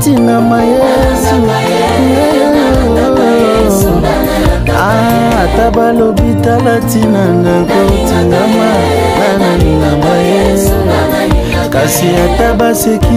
ntina mayesu ah, ata balobi tala ntina nakotingama nananina mayesu kasi ata baseki